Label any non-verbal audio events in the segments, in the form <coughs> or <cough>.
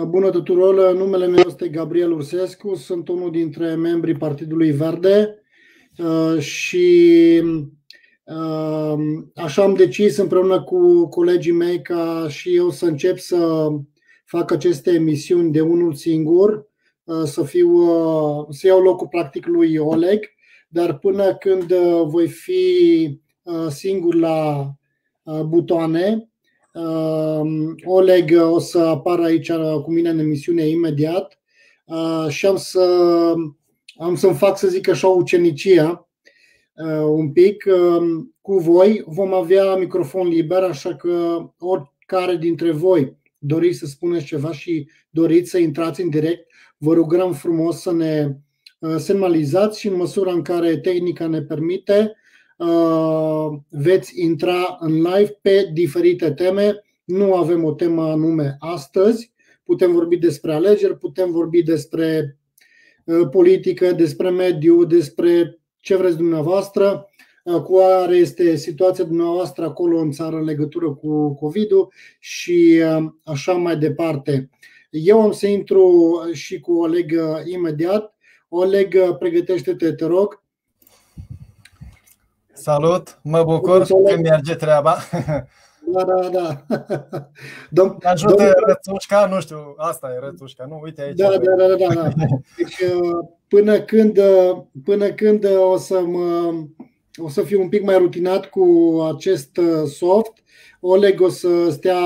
Bună tuturor, numele meu este Gabriel Ursescu, sunt unul dintre membrii Partidului Verde și așa am decis împreună cu colegii mei ca și eu să încep să fac aceste emisiuni de unul singur, să, fiu, să iau locul practic lui Oleg, dar până când voi fi singur la butoane, Oleg o să apară aici cu mine în emisiune imediat și am să am să-mi fac, să zic așa, ucenicia un pic cu voi. Vom avea microfon liber, așa că oricare dintre voi doriți să spuneți ceva și doriți să intrați în direct, vă rugăm frumos să ne semnalizați și în măsura în care tehnica ne permite, veți intra în live pe diferite teme. Nu avem o temă anume astăzi. Putem vorbi despre alegeri, putem vorbi despre politică, despre mediu, despre ce vreți dumneavoastră, cu care este situația dumneavoastră acolo în țară în legătură cu COVID-ul și așa mai departe. Eu am să intru și cu Oleg imediat. Oleg, pregătește-te, te rog. Salut, mă bucur că merge treaba. Da, da, da. Dom- ajută domn... rățușca, nu știu, asta e rățușca, nu? Uite aici. Da, da, da, da, da. Deci, până când, până când o să mă o să fiu un pic mai rutinat cu acest soft, Oleg o să stea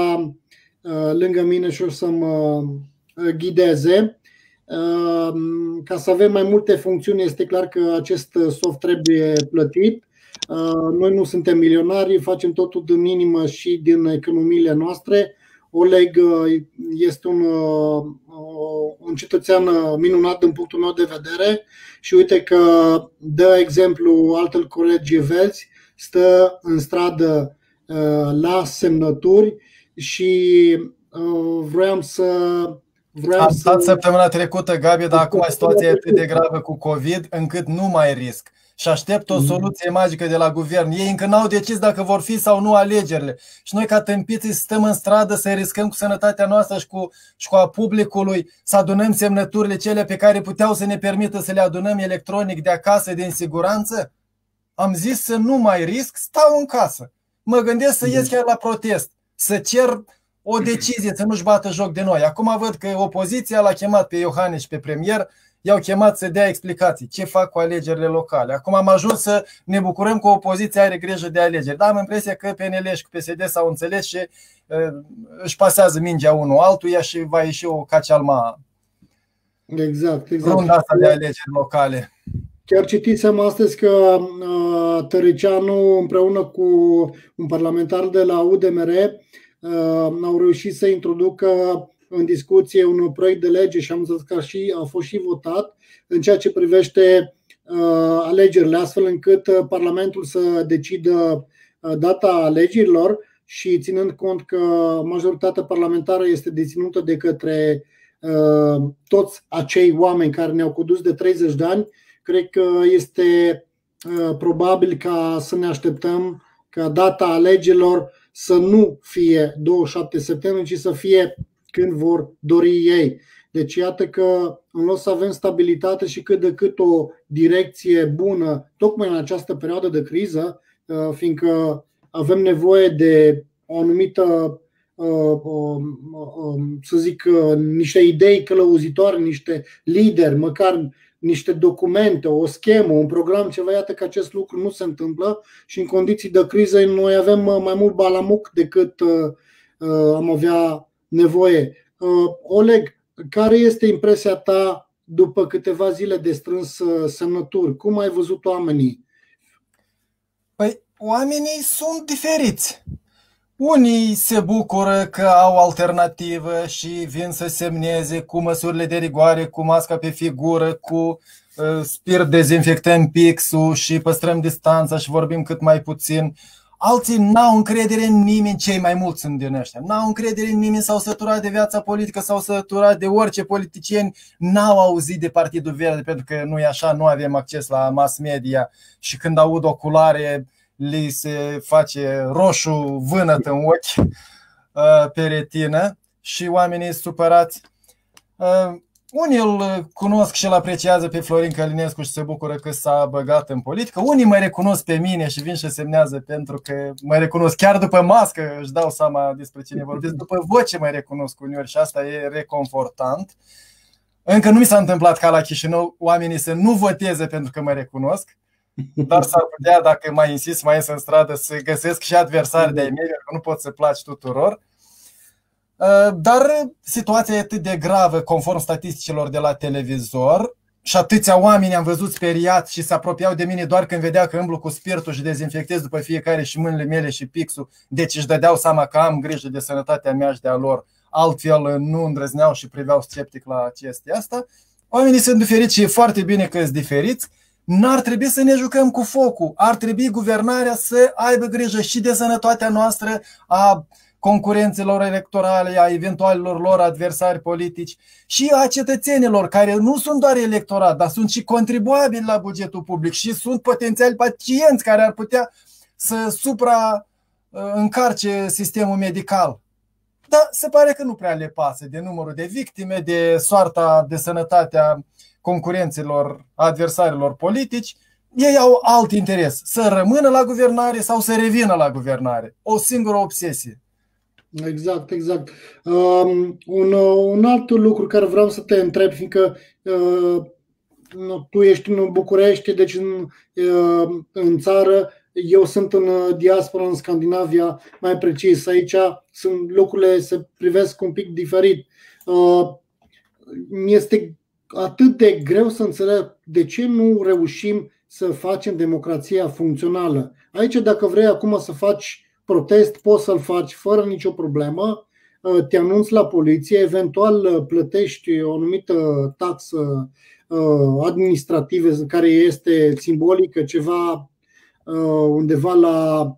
lângă mine și o să mă ghideze. Ca să avem mai multe funcțiuni, este clar că acest soft trebuie plătit Uh, noi nu suntem milionari, facem totul din inimă și din economiile noastre. Oleg uh, este un, uh, un cetățean minunat din punctul meu de vedere și uite că dă exemplu altor colegi verzi, stă în stradă la semnături și vroiam să Vreau Am stat să... săptămâna trecută, Gabi, dar acum situația e atât de gravă cu COVID încât nu mai risc și aștept o mm. soluție magică de la guvern. Ei încă n-au decis dacă vor fi sau nu alegerile. Și noi, ca tâmpiții, stăm în stradă să riscăm cu sănătatea noastră și cu, și cu a publicului, să adunăm semnăturile cele pe care puteau să ne permită să le adunăm electronic de acasă, din siguranță. Am zis să nu mai risc, stau în casă. Mă gândesc să ies chiar la protest, să cer o decizie, să nu-și bată joc de noi. Acum văd că opoziția l-a chemat pe Iohannis și pe premier i-au chemat să dea explicații ce fac cu alegerile locale. Acum am ajuns să ne bucurăm că opoziția are grijă de alegeri. Dar am impresia că PNL și cu PSD s-au înțeles și uh, își pasează mingea unul altuia și va ieși o cacealma. Exact, exact. Runda asta de alegeri locale. Chiar citisem astăzi că uh, Tăricianu împreună cu un parlamentar de la UDMR uh, au reușit să introducă în discuție un proiect de lege și am zis că și, a fost și votat în ceea ce privește uh, alegerile, astfel încât uh, Parlamentul să decidă uh, data alegerilor și ținând cont că majoritatea parlamentară este deținută de către toți acei oameni care ne-au condus de 30 de ani, cred că este probabil ca să ne așteptăm ca data alegerilor să nu fie 27 septembrie, ci să fie când vor dori ei. Deci iată că în loc să avem stabilitate și cât de cât o direcție bună, tocmai în această perioadă de criză, uh, fiindcă avem nevoie de o anumită, uh, um, um, să zic, uh, niște idei călăuzitoare, niște lideri, măcar niște documente, o schemă, un program, ceva, iată că acest lucru nu se întâmplă și în condiții de criză noi avem mai mult balamuc decât am avea nevoie. Uh, Oleg, care este impresia ta după câteva zile de strâns uh, semnături? Cum ai văzut oamenii? Păi, oamenii sunt diferiți. Unii se bucură că au alternativă și vin să semneze cu măsurile de rigoare, cu masca pe figură, cu uh, spirit dezinfectăm pixul și păstrăm distanța și vorbim cât mai puțin. Alții n-au încredere în nimeni, cei mai mulți sunt din ăștia. N-au încredere în nimeni, s-au săturat de viața politică, s-au săturat de orice politicieni, n-au auzit de Partidul Verde, pentru că nu e așa, nu avem acces la mass media și când aud o culare, li se face roșu vânăt în ochi uh, pe retină și oamenii supărați. Unii îl cunosc și îl apreciază pe Florin Călinescu și se bucură că s-a băgat în politică. Unii mă recunosc pe mine și vin și semnează pentru că mă recunosc chiar după mască, își dau seama despre cine vorbesc, <laughs> după voce mă recunosc uneori și asta e reconfortant. Încă nu mi s-a întâmplat ca la Chișinău oamenii să nu voteze pentru că mă recunosc, dar s-ar putea, dacă mai insist, mai ies în stradă, să găsesc și adversari de-ai mei, că nu pot să placi tuturor. Uh, dar situația e atât de gravă, conform statisticilor de la televizor, și atâția oameni am văzut speriați și se apropiau de mine doar când vedea că îmblu cu spiritul și dezinfectez după fiecare și mâinile mele și pixul. Deci își dădeau seama că am grijă de sănătatea mea și de a lor. Altfel nu îndrăzneau și priveau sceptic la chestia asta. Oamenii sunt diferiți și e foarte bine că sunt diferiți. N-ar trebui să ne jucăm cu focul. Ar trebui guvernarea să aibă grijă și de sănătatea noastră, a concurențelor electorale, a eventualilor lor adversari politici și a cetățenilor care nu sunt doar electorat, dar sunt și contribuabili la bugetul public și sunt potențiali pacienți care ar putea să supra uh, încarce sistemul medical. Dar se pare că nu prea le pasă de numărul de victime, de soarta de sănătate a concurenților, adversarilor politici. Ei au alt interes, să rămână la guvernare sau să revină la guvernare. O singură obsesie. Exact, exact. Um, un, un alt lucru care vreau să te întreb, fiindcă uh, tu ești în București, deci în, uh, în țară, eu sunt în diaspora, în Scandinavia, mai precis. Aici sunt, lucrurile se privesc un pic diferit. Uh, este atât de greu să înțeleg de ce nu reușim să facem democrația funcțională. Aici, dacă vrei acum să faci protest poți să-l faci fără nicio problemă, uh, te anunți la poliție, eventual uh, plătești o anumită taxă uh, administrativă care este simbolică, ceva undeva la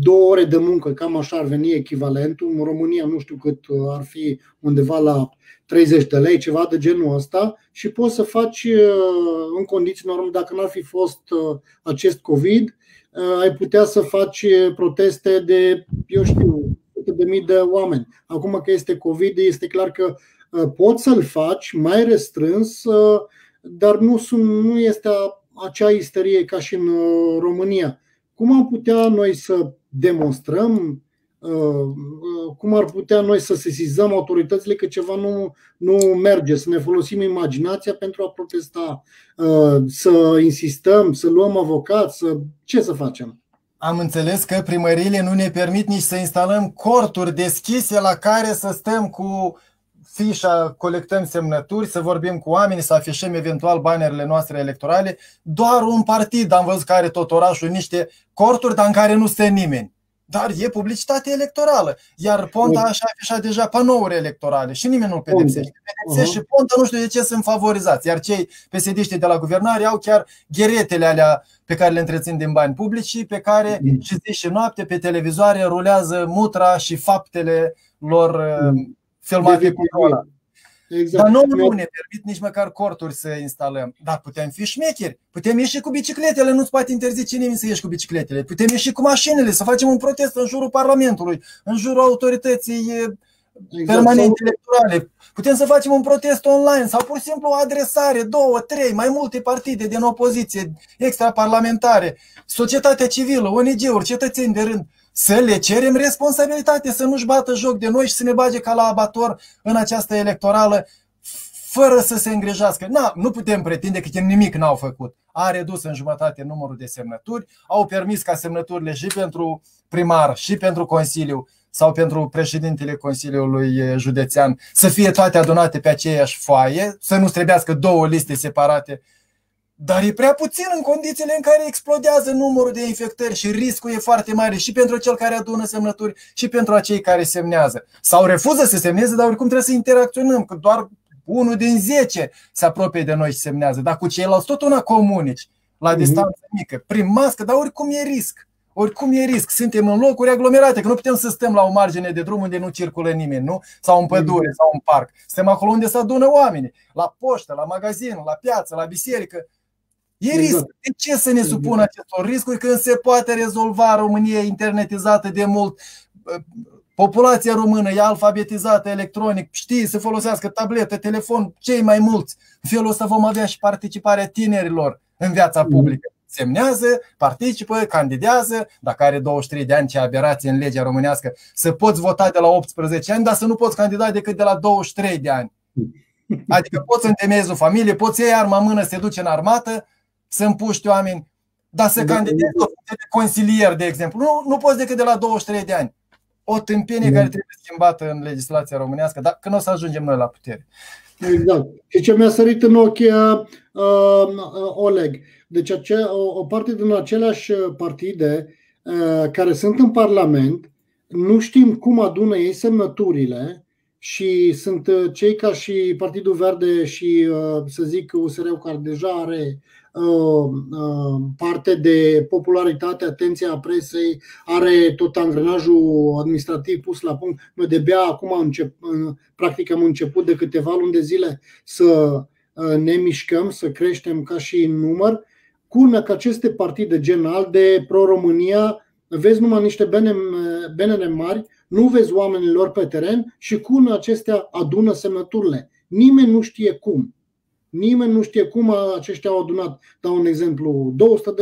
două ore de muncă, cam așa ar veni echivalentul. În România nu știu cât ar fi undeva la 30 de lei, ceva de genul ăsta și poți să faci în condiții normale, dacă n-ar fi fost acest COVID, Uh, ai putea să faci uh, proteste de, eu știu, de mii de oameni. Acum că este COVID, este clar că uh, poți să-l faci mai restrâns, dar nu, sunt, nu este acea isterie ca și în România. Cum am putea noi să demonstrăm Uh, cum ar putea noi să sesizăm autoritățile că ceva nu, nu merge, să ne folosim imaginația pentru a protesta, uh, să insistăm, să luăm avocat, să... ce să facem? Am înțeles că primăriile nu ne permit nici să instalăm corturi deschise la care să stăm cu fișa, colectăm semnături, să vorbim cu oameni, să afișăm eventual banerele noastre electorale. Doar un partid am văzut că are tot orașul niște corturi, dar în care nu stă nimeni. Dar e publicitate electorală. Iar Ponta așa afișat deja panouri electorale și nimeni nu pedepsește. Pedepsește și Ponta nu știu de ce sunt favorizați. Iar cei psd de la guvernare au chiar gheretele alea pe care le întrețin din bani publici și pe care și zi și noapte pe televizoare rulează mutra și faptele lor uh, filmate cu ăla. Exact. Dar nu, nu ne permit nici măcar corturi să instalăm. Dar putem fi șmecheri. Putem ieși cu bicicletele, nu-ți poate interzice nimeni să ieși cu bicicletele. Putem ieși cu mașinile, să facem un protest în jurul Parlamentului, în jurul autorității exact. permanente electorale. Putem să facem un protest online sau pur și simplu o adresare, două, trei, mai multe partide din opoziție, extraparlamentare, societatea civilă, ONG-uri, cetățeni de rând să le cerem responsabilitate, să nu-și bată joc de noi și să ne bage ca la abator în această electorală fără să se îngrijească. Na, nu putem pretinde că nimic n-au făcut. A redus în jumătate numărul de semnături, au permis ca semnăturile și pentru primar și pentru Consiliu sau pentru președintele Consiliului Județean să fie toate adunate pe aceeași foaie, să nu trebuiască două liste separate dar e prea puțin în condițiile în care explodează numărul de infectări și riscul e foarte mare și pentru cel care adună semnături și pentru acei care semnează. Sau refuză să semneze, dar oricum trebuie să interacționăm, că doar unul din zece se apropie de noi și semnează, dar cu ceilalți tot una comunici, la mhm. distanță mică, prin mască, dar oricum e risc. Oricum e risc, suntem în locuri aglomerate, că nu putem să stăm la o margine de drum unde nu circulă nimeni, nu? Sau în pădure, mhm. sau în parc. Suntem acolo unde se adună oamenii, la poștă, la magazin, la piață, la biserică. E exact. risc. De ce să ne supună acestor riscuri când se poate rezolva România internetizată de mult? Populația română e alfabetizată electronic, știe să folosească tabletă, telefon, cei mai mulți. În felul ăsta vom avea și participarea tinerilor în viața publică. Semnează, participă, candidează, dacă are 23 de ani, ce aberație în legea românească, să poți vota de la 18 ani, dar să nu poți candida decât de la 23 de ani. <laughs> Adică poți să întemeiezi o familie, poți să iei arma în mână, să te duci în armată, să împuști oameni, dar să da, candidezi o funcție de consilier, de exemplu. Nu, nu poți decât de la 23 de ani. O tâmpenie care trebuie schimbată în legislația românească, dar când o să ajungem noi la putere. Exact. Și ce mi-a sărit în ochi uh, uh, Oleg. Deci ace- o, o parte din aceleași partide uh, care sunt în Parlament, nu știm cum adună ei semnăturile și sunt uh, cei ca și Partidul Verde și, uh, să zic, USR-ul care deja are uh, parte de popularitate, atenția presei, are tot angrenajul administrativ pus la punct. Noi de bea acum am încep, practic am început de câteva luni de zile să ne mișcăm, să creștem ca și în număr. Culmea că aceste partide gen de Pro-România, vezi numai niște benene mari, nu vezi oamenilor pe teren și cum acestea adună semnăturile. Nimeni nu știe cum. Nimeni nu știe cum aceștia au adunat. Dau un exemplu,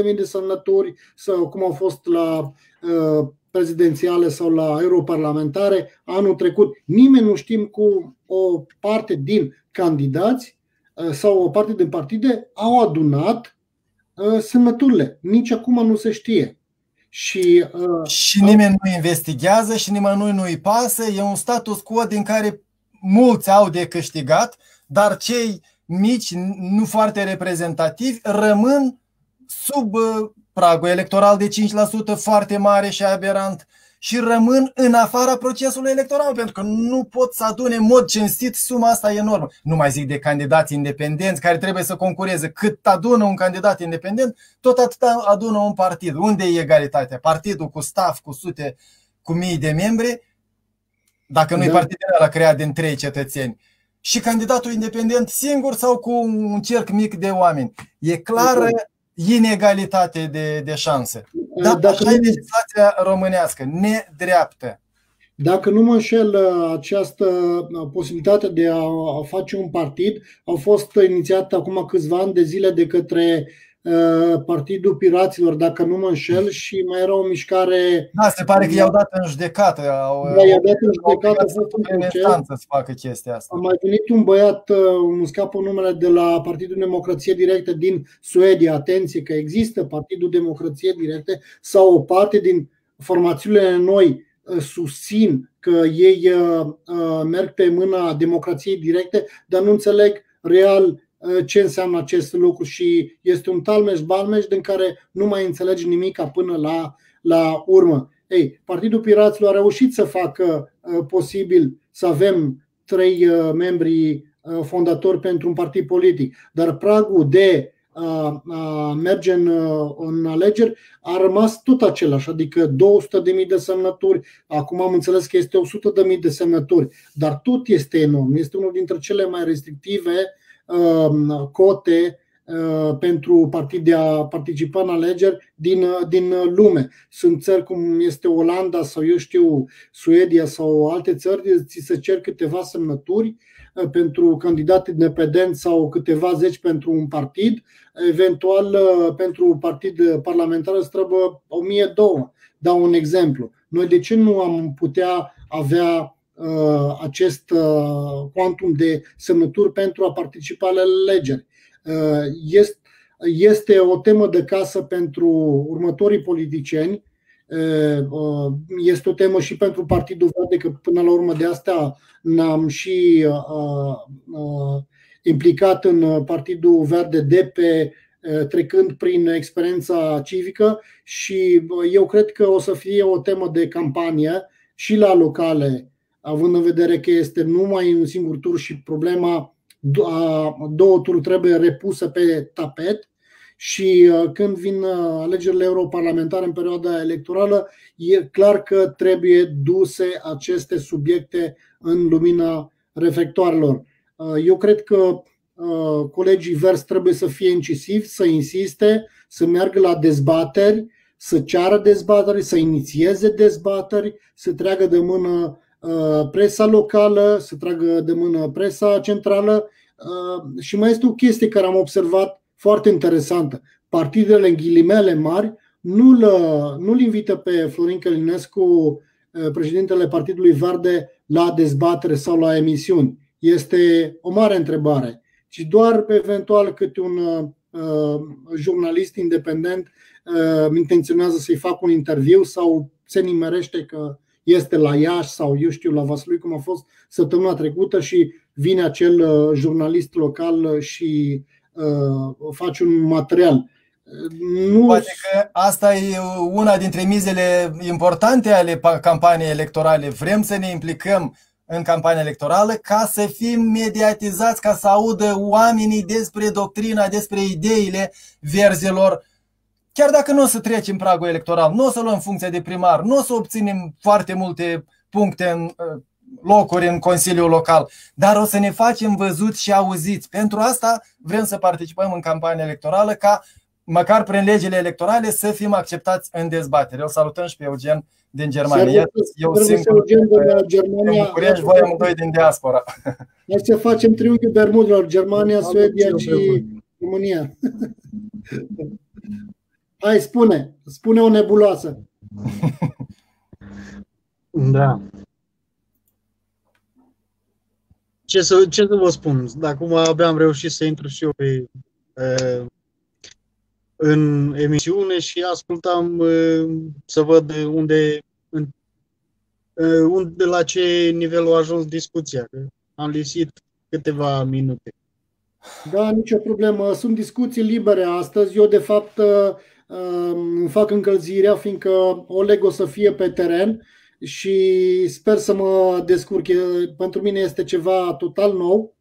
200.000 de semnături sau cum au fost la uh, prezidențiale sau la europarlamentare anul trecut. Nimeni nu știm cum o parte din candidați uh, sau o parte din partide au adunat uh, semnăturile. Nici acum nu se știe. Și, uh, și nimeni nu investigează și nimănui nu-i pasă. E un status quo din care mulți au de câștigat, dar cei mici, nu foarte reprezentativi, rămân sub uh, pragul electoral de 5% foarte mare și aberant și rămân în afara procesului electoral, pentru că nu pot să adune în mod cinstit suma asta enormă. Nu mai zic de candidați independenți care trebuie să concureze. Cât adună un candidat independent, tot atât adună un partid. Unde e egalitatea? Partidul cu staff, cu sute, cu mii de membri, dacă nu-i da. partidul ăla creat din trei cetățeni. Și candidatul independent singur sau cu un cerc mic de oameni. E clară inegalitate de, de șanse. Dar Dacă așa nu... e legislația românească, nedreaptă. Dacă nu mă înșel, această posibilitate de a face un partid a fost inițiată acum câțiva ani de zile de către Uh, Partidul Piraților, dacă nu mă înșel, și mai era o mișcare. Da, se pare că i-au dat în judecată. Da, i-au dat în judecată. În instanță să facă chestia asta. A mai venit un băiat, uh, îmi scapă numele de la Partidul Democrație Directă din Suedia. Atenție că există Partidul Democrație Directă sau o parte din formațiunile noi uh, susțin că ei merg pe mâna democrației directe, dar nu înțeleg real Uh, ce înseamnă acest lucru și este un talmeș-balmeș din care nu mai înțelegi nimic până la, la urmă. Ei, Partidul Piraților a reușit să facă uh, posibil să avem trei uh, membri fondatori pentru un partid politic, dar pragul de a, a merge în, în alegeri a rămas tot același, adică 200.000 de semnături, acum am înțeles că este 100.000 de semnături, dar tot este enorm, este unul dintre cele mai restrictive Um, cote uh, pentru partid de a participa în alegeri din, uh, din lume. Sunt țări cum este Olanda sau eu știu Suedia sau alte țări, ți se cer câteva semnături uh, pentru candidat independent sau câteva zeci pentru un partid, eventual pentru partid parlamentar îți trebuie 1002. Dau un exemplu. Noi de ce nu am putea avea Uh, acest uh, quantum de semnături pentru a participa la alegeri. Uh, este, este o temă de casă pentru următorii politicieni, este o temă și pentru Partidul Verde, că până la urmă de asta ne-am și implicat în Partidul Verde de pe trecând prin experiența civică și eu cred că o să fie o temă de campanie și la locale având în vedere că este numai un singur tur și problema a două tururi trebuie repusă pe tapet și când vin alegerile europarlamentare în perioada electorală, e clar că trebuie duse aceste subiecte în lumina reflectoarelor. Eu cred că colegii vers trebuie să fie incisivi, să insiste, să meargă la dezbateri, să ceară dezbateri, să inițieze dezbateri, să treagă de mână presa locală, să tragă de mână presa centrală și mai este o chestie care am observat foarte interesantă. Partidele în ghilimele mari nu-l, nu-l invită pe Florin Călinescu, președintele Partidului Verde, la dezbatere sau la emisiuni. Este o mare întrebare. Ci doar eventual câte un uh, jurnalist independent uh, intenționează să-i facă un interviu sau se nimerește că este la Iași sau eu știu la Vaslui cum a fost săptămâna trecută și vine acel uh, jurnalist local și uh, face un material. Nu... Poate că asta e una dintre mizele importante ale campaniei electorale. Vrem să ne implicăm în campania electorală ca să fim mediatizați, ca să audă oamenii despre doctrina, despre ideile verzilor. Chiar dacă nu o să trecem pragul electoral, nu o să luăm funcția de primar, nu o să obținem foarte multe puncte în uh, locuri în Consiliul Local, dar o să ne facem văzuți și auziți. Pentru asta vrem să participăm în campania electorală ca măcar prin legile electorale să fim acceptați în dezbatere. O salutăm și pe Eugen din Germania. Eu singur din Germania, București, voi amândoi din diaspora. <laughs> Hai să facem triunghiul Bermudelor, Germania, Suedia și România. <laughs> Hai, spune, spune o nebuloasă. <laughs> Da. Ce să, ce să vă spun? Acum abia am reușit să intru și eu pe, uh, în emisiune și ascultam uh, să văd unde, în, uh, unde la ce nivel a ajuns discuția. Am lisit câteva minute. Da, nicio problemă. Sunt discuții libere astăzi. Eu, de fapt, uh, îmi fac încălzirea, fiindcă Oleg o să fie pe teren și sper să mă descurc. Pentru mine este ceva total nou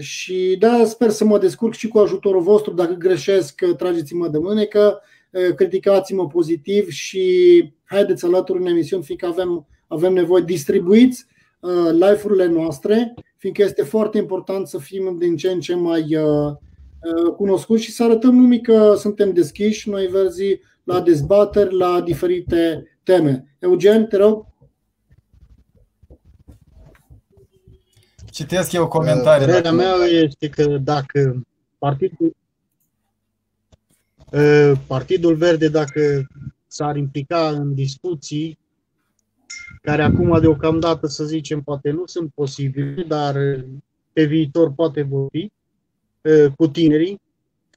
și da, sper să mă descurc și cu ajutorul vostru. Dacă greșesc, trageți-mă de mânecă, criticați-mă pozitiv și haideți alături în emisiuni, fiindcă avem, avem nevoie, distribuiți uh, live-urile noastre, fiindcă este foarte important să fim din ce în ce mai uh, uh, cunoscuți și să arătăm lumii că suntem deschiși, noi verzi, la dezbateri, la diferite teme. Eugen, te rog. Citesc eu comentarii. Părerea mea este că dacă partidul, ă, Partidul Verde, dacă s-ar implica în discuții care acum deocamdată, să zicem, poate nu sunt posibile, dar pe viitor poate vor fi, ă, cu tinerii,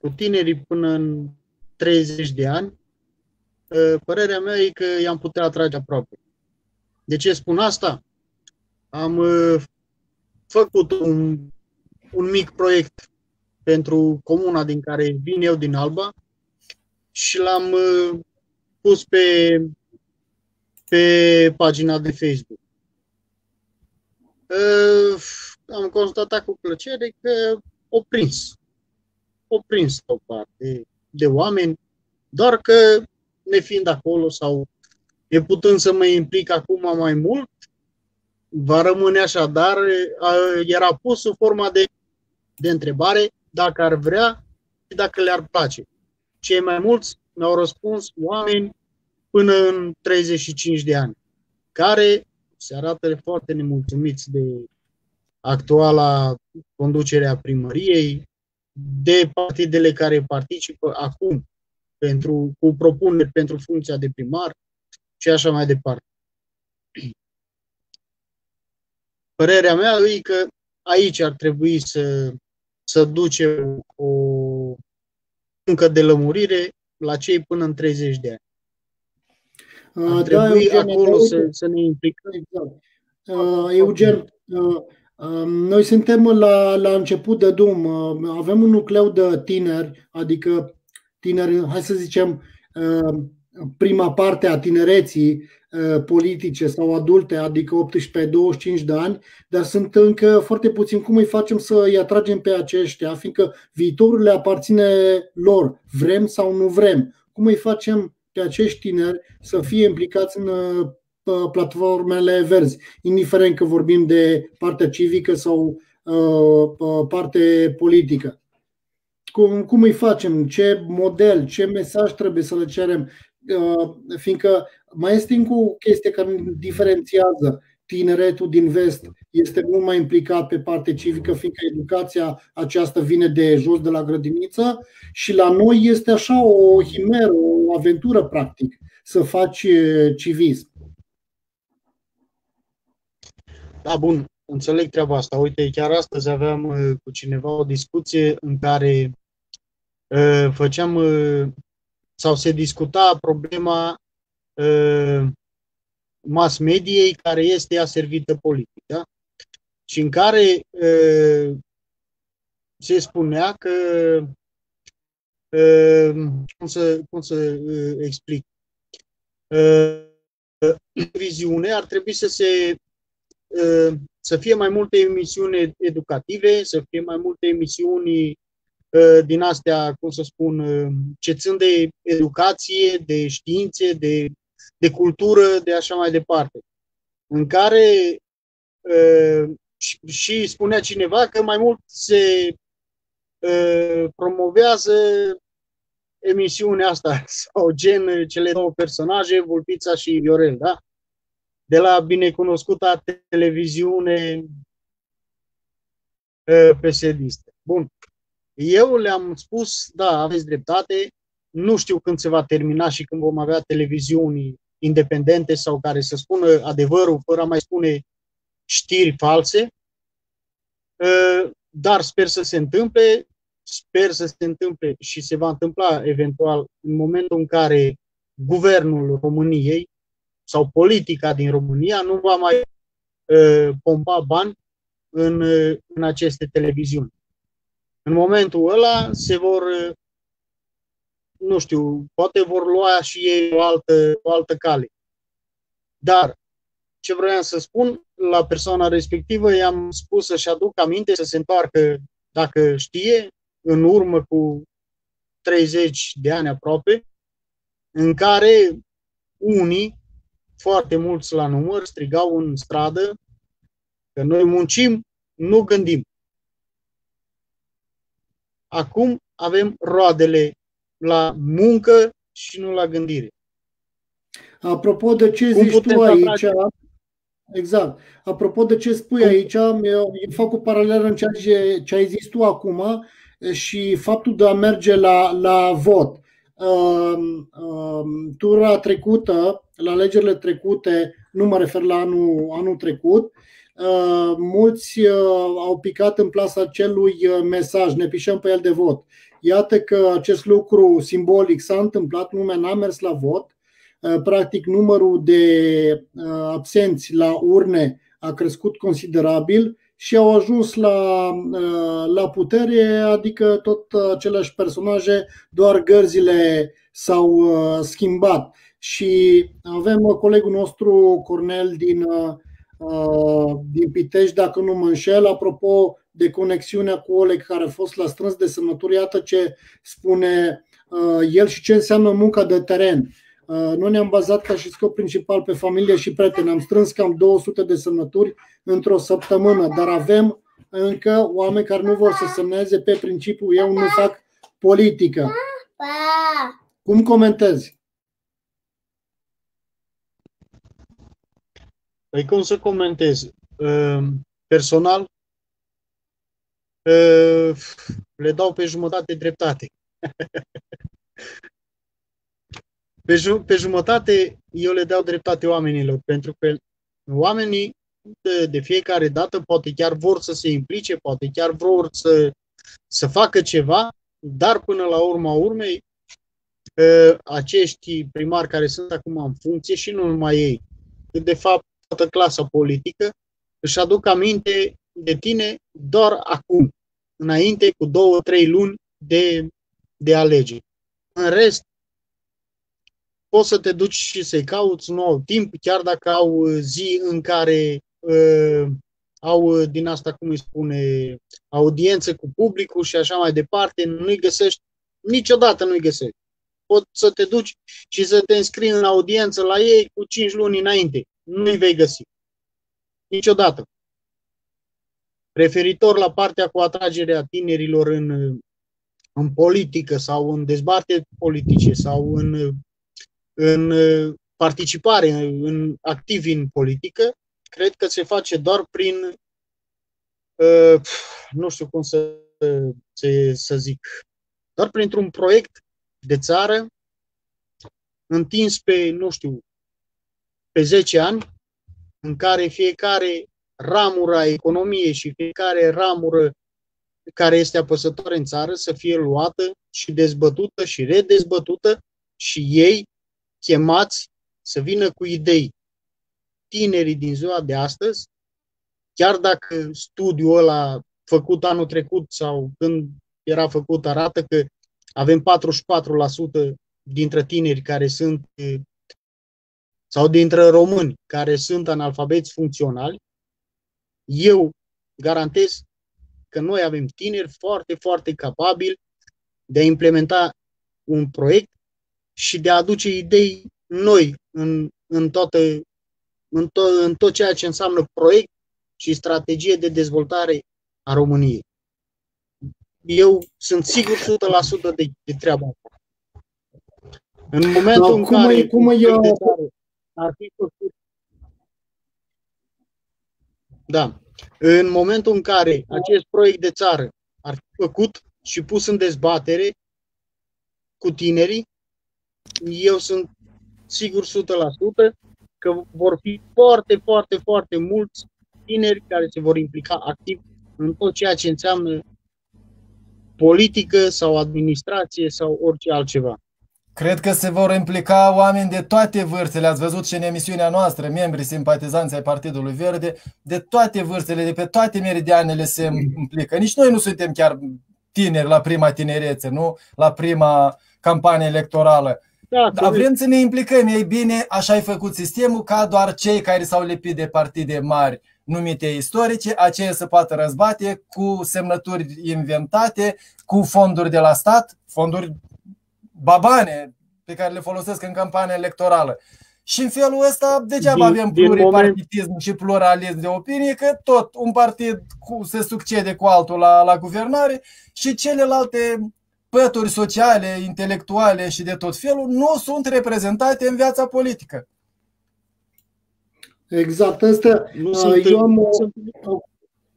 cu tinerii până în 30 de ani, ă, părerea mea e că i-am putea atrage aproape. De ce spun asta? Am făcut un, un mic proiect pentru comuna din care vin eu, din Alba, și l-am uh, pus pe, pe pagina de Facebook. Uh, am constatat cu plăcere că o prins. O prins o parte de oameni, doar că ne fiind acolo sau e putând să mă implic acum mai mult, va rămâne așa, dar era pus sub forma de, de întrebare dacă ar vrea și dacă le-ar place. Cei mai mulți mi-au răspuns oameni până în 35 de ani, care se arată foarte nemulțumiți de actuala conducere a primăriei, de partidele care participă acum pentru, cu propuneri pentru funcția de primar și așa mai departe. Părerea mea e că aici ar trebui să, să ducem o muncă de lămurire la cei până în 30 de ani. Ar da, trebui Eugen, acolo să, să ne implicăm. Exact. Uh, Eugen, uh, uh, noi suntem la, la început de drum. Uh, avem un nucleu de tineri, adică tineri, hai să zicem, uh, prima parte a tinereții uh, politice sau adulte, adică 18-25 de ani, dar sunt încă foarte puțin cum îi facem să îi atragem pe aceștia, fiindcă viitorul le aparține lor, vrem sau nu vrem. Cum îi facem pe acești tineri să fie implicați în uh, platformele verzi, indiferent că vorbim de partea civică sau uh, parte politică. Cum, cum îi facem, ce model, ce mesaj trebuie să le cerem? Fiindcă mai este încă o chestie care diferențiază. Tineretul din vest este mult mai implicat pe parte civică, fiindcă educația aceasta vine de jos, de la grădiniță, și la noi este așa o himeră, o aventură, practic, să faci civism. Da, bun, înțeleg treaba asta. Uite, chiar astăzi aveam cu cineva o discuție în care făceam sau se discuta problema mass mediei care este ea servită politic. Da? Și în care uh, se spunea că uh, cum să, cum să uh, explic uh, viziune ar trebui să se uh, să fie mai multe emisiuni educative, să fie mai multe emisiuni uh, din astea, cum să spun, uh, ce țin de educație, de științe, de de cultură, de așa mai departe, în care uh, și, și spunea cineva că mai mult se uh, promovează emisiunea asta <laughs> sau gen cele două personaje, Vulpița și Viorel, da? De la binecunoscuta televiziune uh, psd Bun. Eu le-am spus, da, aveți dreptate, nu știu când se va termina și când vom avea televiziuni independente sau care să spună adevărul fără a mai spune știri false, ă, dar sper să se întâmple, sper să se întâmple și se va întâmpla eventual în momentul în care guvernul României sau politica din România nu va mai ă, pompa bani în, în aceste televiziuni. În momentul ăla se vor nu știu, poate vor lua și ei o altă, o altă cale. Dar ce vreau să spun, la persoana respectivă i-am spus să-și aduc aminte să se întoarcă, dacă știe, în urmă cu 30 de ani aproape, în care unii, foarte mulți la număr, strigau în stradă că noi muncim, nu gândim. Acum avem roadele la muncă și nu la gândire. Apropo de ce Cum zici tu aici, exact. Apropo de ce spui Cum? aici, eu, eu fac o paralelă în ceea ce, ce ai zis tu acum și faptul de a merge la, la vot. Uh, uh, tura trecută, la alegerile trecute, nu mă refer la anul, anul trecut, uh, mulți uh, au picat în plasa acelui uh, mesaj, ne pișăm pe el de vot. Iată că acest lucru simbolic s-a întâmplat, lumea n-a mers la vot, uh, practic numărul de uh, absenți la urne a crescut considerabil și au ajuns la, uh, la putere, adică tot aceleași personaje, doar gărzile s-au schimbat. Și avem colegul nostru Cornel din, din Pitești, dacă nu mă înșel, apropo de conexiunea cu Oleg care a fost la strâns de semnături. Iată ce spune uh, el și ce înseamnă munca de teren. Uh, noi ne-am bazat ca și scop principal pe familie și prieteni. Am strâns cam 200 de semnături într-o săptămână, dar avem încă oameni care nu vor să semneze pe principiu eu nu fac politică. Cum comentezi? Păi cum să comentez? Uh, personal, le dau pe jumătate dreptate. <laughs> pe, ju- pe jumătate eu le dau dreptate oamenilor, pentru că oamenii de, de fiecare dată poate chiar vor să se implice, poate chiar vor să, să facă ceva, dar până la urma urmei acești primari care sunt acum în funcție și nu numai ei, de fapt toată clasa politică, își aduc aminte de tine doar acum, înainte cu două, trei luni de, de alegeri. În rest, poți să te duci și să-i cauți, nu au timp, chiar dacă au zi în care uh, au din asta, cum îi spune, audiență cu publicul și așa mai departe, nu-i găsești, niciodată nu-i găsești. Poți să te duci și să te înscrii în audiență la ei cu 5 luni înainte. Nu-i vei găsi. Niciodată referitor la partea cu atragerea tinerilor în, în politică sau în dezbateri politice sau în în participare, în activi în politică, cred că se face doar prin, nu știu cum să, să zic, doar printr-un proiect de țară întins pe, nu știu, pe 10 ani, în care fiecare ramură a economiei și fiecare ramură care este apăsătoare în țară să fie luată și dezbătută și redezbătută și ei chemați să vină cu idei. Tinerii din ziua de astăzi, chiar dacă studiul ăla făcut anul trecut sau când era făcut arată că avem 44% dintre tineri care sunt sau dintre români care sunt analfabeți funcționali, eu garantez că noi avem tineri foarte, foarte capabili de a implementa un proiect și de a aduce idei noi în, în, toată, în, to- în tot ceea ce înseamnă proiect și strategie de dezvoltare a României. Eu sunt sigur 100% de, de treaba asta. În momentul no, în cum care e, cum e, ar fi făcut da. În momentul în care acest proiect de țară ar fi făcut și pus în dezbatere cu tinerii, eu sunt sigur 100% că vor fi foarte, foarte, foarte mulți tineri care se vor implica activ în tot ceea ce înseamnă politică sau administrație sau orice altceva. Cred că se vor implica oameni de toate vârstele. Ați văzut și în emisiunea noastră, membrii simpatizanți ai Partidului Verde, de toate vârstele, de pe toate meridianele se implică. Nici noi nu suntem chiar tineri la prima tinerețe, nu? La prima campanie electorală. Da, Dar vrem să ne implicăm. Ei bine, așa ai făcut sistemul ca doar cei care s-au lipit de partide mari numite istorice, aceia să poată răzbate cu semnături inventate, cu fonduri de la stat, fonduri babane pe care le folosesc în campania electorală. Și în felul ăsta degeaba din, avem pluripartitism moment... și pluralism de opinie, că tot un partid cu, se succede cu altul la, la guvernare și celelalte pături sociale, intelectuale și de tot felul nu sunt reprezentate în viața politică. Exact. Asta, nu uh, sunt, eu am o, o,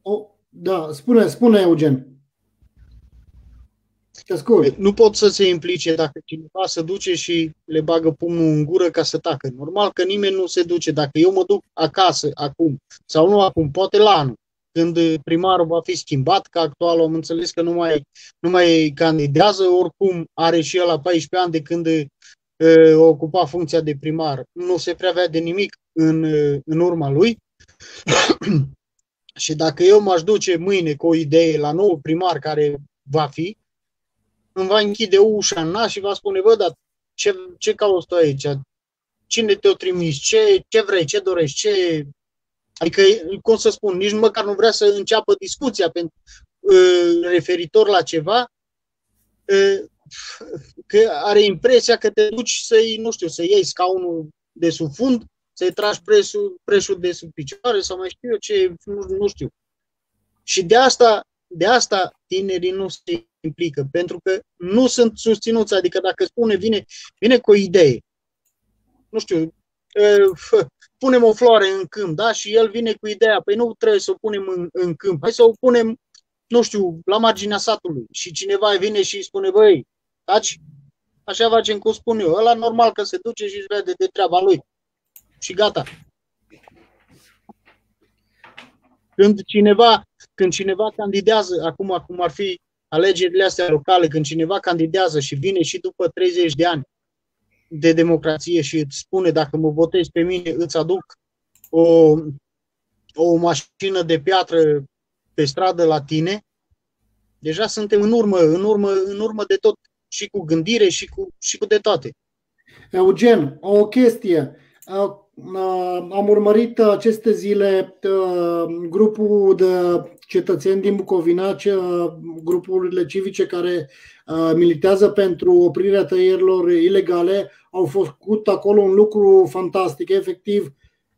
o, da, spune, spune Eugen. Nu pot să se implice dacă cineva se duce și le bagă pumnul în gură ca să tacă. Normal că nimeni nu se duce. Dacă eu mă duc acasă acum, sau nu acum, poate la anul, când primarul va fi schimbat, că actual am înțeles că nu mai, nu mai candidează, oricum are și el la 14 ani de când uh, ocupa funcția de primar. Nu se prea vede nimic în, uh, în urma lui. <clears throat> și dacă eu m-aș duce mâine cu o idee la nou primar care va fi, îmi va închide ușa în nas și va spune, bă, dar ce, ce cauți tu aici? Cine te-o trimis? Ce, ce vrei? Ce dorești? Ce... Adică, cum să spun, nici măcar nu vrea să înceapă discuția pentru, uh, referitor la ceva, uh, că are impresia că te duci să-i, nu știu, să iei scaunul de sub fund, să-i tragi presul, preșul de sub picioare sau mai știu eu ce, nu, nu știu. Și de asta, de asta tinerii nu se implică, pentru că nu sunt susținuți. Adică dacă spune, vine, vine cu o idee, nu știu, punem o floare în câmp, da? Și el vine cu ideea, păi nu trebuie să o punem în, în câmp, hai să o punem, nu știu, la marginea satului. Și cineva vine și spune, băi, taci, așa facem cum spun eu. Ăla normal că se duce și își vede de treaba lui. Și gata. Când cineva, când cineva candidează, acum cum ar fi alegerile astea locale, când cineva candidează și vine și după 30 de ani de democrație și îți spune dacă mă votezi pe mine, îți aduc o, o mașină de piatră pe stradă la tine, deja suntem în urmă, în urmă, în urmă de tot, și cu gândire și cu, și cu de toate. Eugen, o chestie. Am urmărit aceste zile grupul de cetățeni din Bucovina, grupurile civice care militează pentru oprirea tăierilor ilegale, au făcut acolo un lucru fantastic. Efectiv,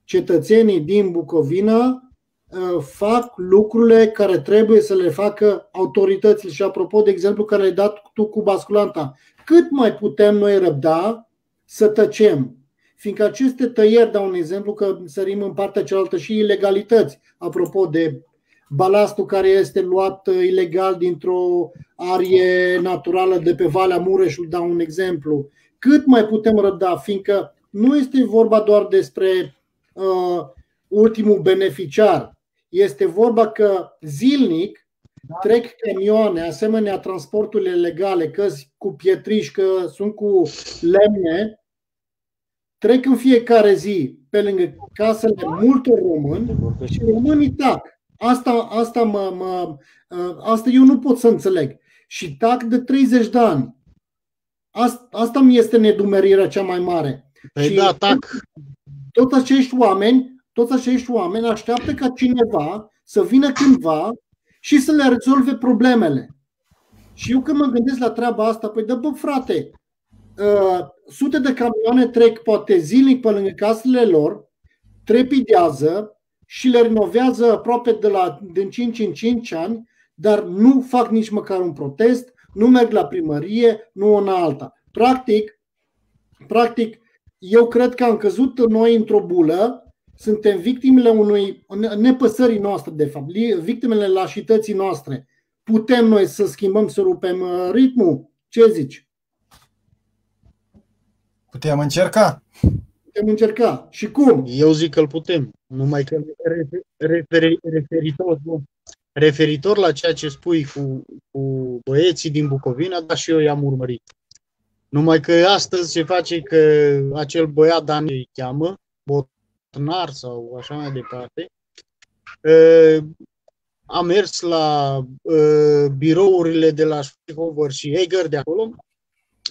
cetățenii din Bucovina fac lucrurile care trebuie să le facă autoritățile. Și apropo de exemplu care ai dat tu cu basculanta, cât mai putem noi răbda să tăcem. Fiindcă aceste tăieri, dau un exemplu, că sărim în partea cealaltă și ilegalități, apropo de balastul care este luat uh, ilegal dintr-o arie naturală de pe Valea Mureșului, dau un exemplu. Cât mai putem răbda, fiindcă nu este vorba doar despre uh, ultimul beneficiar, este vorba că zilnic trec camioane, asemenea transporturile legale, că cu pietriș, că sunt cu lemne, trec în fiecare zi pe lângă casele multor români și românii tac. Asta, asta, mă, mă, asta eu nu pot să înțeleg. Și tac de 30 de ani. Asta, asta mi este nedumerirea cea mai mare. Păi și da, tac. Toți acești oameni, toți acești oameni așteaptă ca cineva să vină cândva și să le rezolve problemele. Și eu când mă gândesc la treaba asta, păi dă bă frate, uh, sute de camioane trec poate zilnic pe lângă casele lor, trepidează, și le renovează aproape de la, din 5 în 5 ani, dar nu fac nici măcar un protest, nu merg la primărie, nu una alta. Practic, practic, eu cred că am căzut noi într-o bulă, suntem victimele unui nepăsării noastre, de fapt, victimele lașității noastre. Putem noi să schimbăm, să rupem uh, ritmul? Ce zici? Putem încerca. Putem încerca. Și cum? Eu zic că îl putem. Numai că referitor, referitor la ceea ce spui cu, cu băieții din Bucovina, da, și eu i-am urmărit. Numai că astăzi se face că acel băiat Dan îi cheamă, Botnar sau așa mai departe, a mers la birourile de la Schhover și Eger de acolo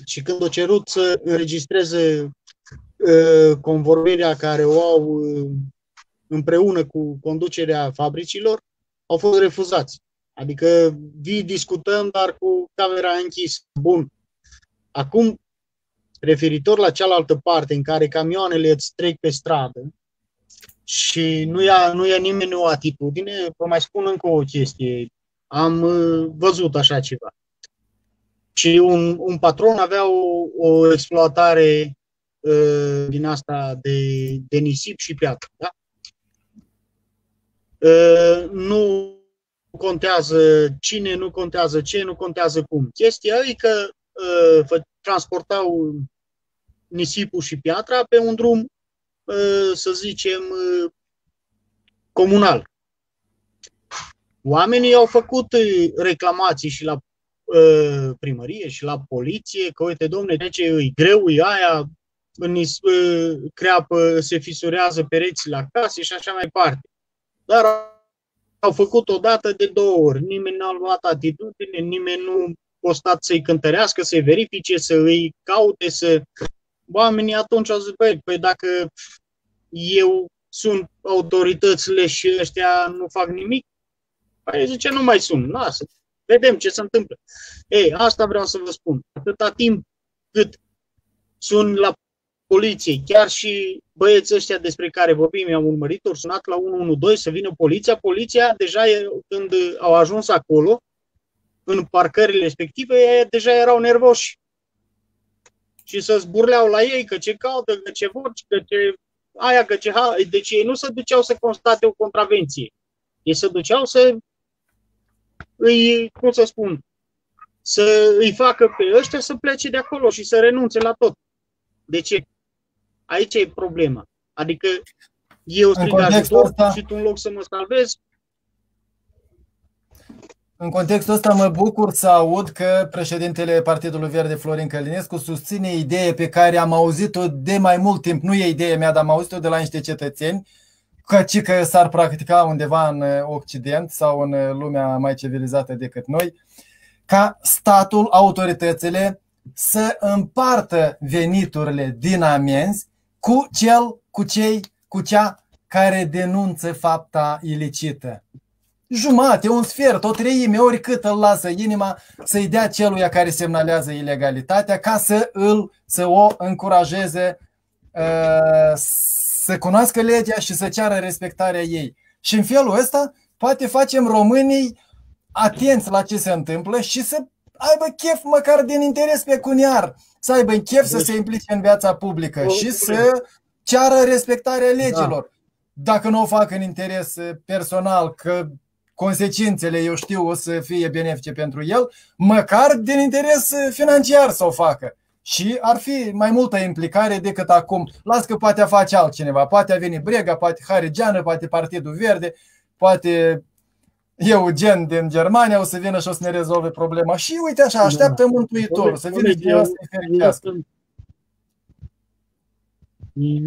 și când a cerut să înregistreze convorbirea care o au împreună cu conducerea fabricilor, au fost refuzați. Adică vii discutăm, dar cu camera închisă. Bun. Acum, referitor la cealaltă parte în care camioanele îți trec pe stradă și nu ia, nu ia nimeni o atitudine, vă mai spun încă o chestie. Am uh, văzut așa ceva. Și un, un patron avea o, o exploatare uh, din asta de, de nisip și piatră. Da? Ă, nu contează cine, nu contează ce, nu contează cum. Chestia e că uh, transportau nisipul și piatra pe un drum, uh, să zicem, uh, comunal. Oamenii au făcut reclamații și la uh, primărie și la poliție, că uite, domne, ce e greu, e aia, în, uh, creapă, se fisurează pereții la case și așa mai departe. Dar au făcut o dată de două ori. Nimeni n-a luat atitudine, nimeni nu a stat să-i cântărească, să-i verifice, să îi caute, să... Oamenii atunci au zis, băi, păi dacă eu sunt autoritățile și ăștia nu fac nimic, păi zice, nu mai sunt, lasă, vedem ce se întâmplă. Ei, asta vreau să vă spun. Atâta timp cât sunt la poliției. Chiar și băieții ăștia despre care vorbim, i-am urmărit, au sunat la 112 să vină poliția. Poliția, deja când au ajuns acolo, în parcările respective, deja erau nervoși. Și să zburleau la ei că ce caută, că ce vor, că ce aia, că ce ha... Deci ei nu se duceau să constate o contravenție. Ei se duceau să îi, cum să spun, să îi facă pe ăștia să plece de acolo și să renunțe la tot. De ce? Aici e problema. Adică eu strig ajutor ăsta, și tu în loc să mă salvezi, în contextul ăsta mă bucur să aud că președintele Partidului Verde Florin Călinescu susține idee pe care am auzit-o de mai mult timp, nu e ideea mea, dar am auzit-o de la niște cetățeni, căci că s-ar practica undeva în Occident sau în lumea mai civilizată decât noi, ca statul, autoritățile să împartă veniturile din amenzi cu cel, cu cei, cu cea care denunță fapta ilicită. Jumate, un sfert, o treime, oricât îl lasă inima să-i dea celuia care semnalează ilegalitatea ca să îl, să o încurajeze uh, să cunoască legea și să ceară respectarea ei. Și în felul ăsta poate facem românii atenți la ce se întâmplă și să aibă chef măcar din interes pecuniar, să aibă chef să se implice în viața publică și să ceară respectarea legilor. Da. Dacă nu o fac în interes personal, că consecințele, eu știu, o să fie benefice pentru el, măcar din interes financiar să o facă. Și ar fi mai multă implicare decât acum. Las că poate face altcineva. Poate a venit Brega, poate Harigeană, poate Partidul Verde, poate Eugen din Germania o să vină și o să ne rezolve problema. Și uite așa, așteaptă da. Mântuitorul să vină și să ne